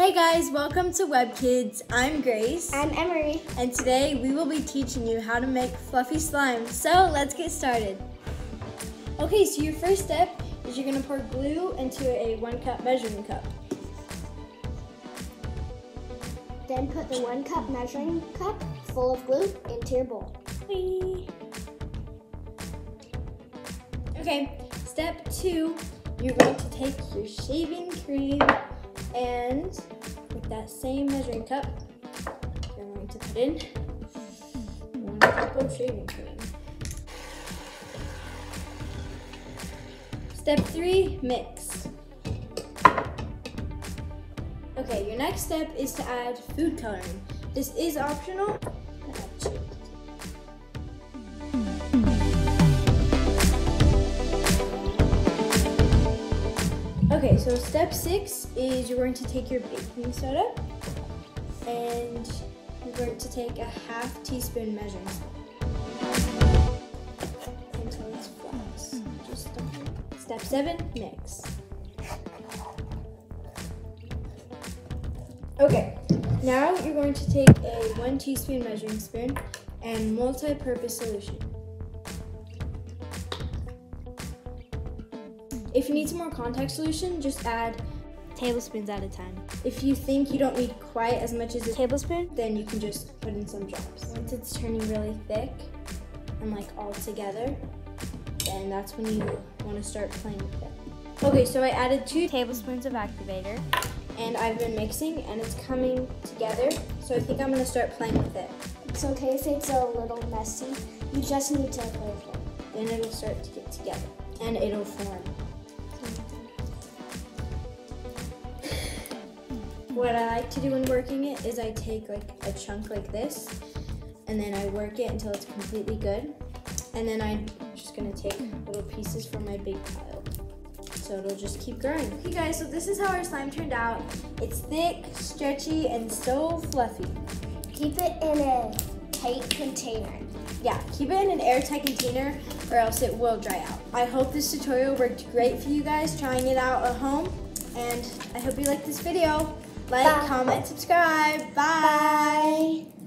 Hey guys, welcome to Web Kids. I'm Grace. I'm Emery. And today we will be teaching you how to make fluffy slime. So let's get started. Okay, so your first step is you're gonna pour glue into a one cup measuring cup. Then put the one cup measuring cup full of glue into your bowl. Whee. Okay, step two, you're going to take your shaving cream and with that same measuring cup, you're going to put in one cup of shaving cream. Step three, mix. Okay, your next step is to add food coloring. This is optional. So step six is you're going to take your baking soda and you're going to take a half teaspoon measuring until it's flat. Step seven, mix. Okay, now you're going to take a one teaspoon measuring spoon and multi-purpose solution. If you need some more contact solution, just add tablespoons at a time. If you think you don't need quite as much as a tablespoon, then you can just put in some drops. Once it's turning really thick and like all together, then that's when you want to start playing with it. Okay, so I added two tablespoons of activator and I've been mixing and it's coming together. So I think I'm gonna start playing with it. It's okay if it's a little messy. You just need to play with it. Then it'll start to get together and it'll form. What I like to do when working it is I take like a chunk like this and then I work it until it's completely good. And then I'm just gonna take little pieces from my big pile. So it'll just keep growing. Okay guys, so this is how our slime turned out. It's thick, stretchy, and so fluffy. Keep it in a tight container. Yeah, keep it in an airtight container or else it will dry out. I hope this tutorial worked great for you guys trying it out at home. And I hope you liked this video. Like, Bye. comment, subscribe. Bye. Bye.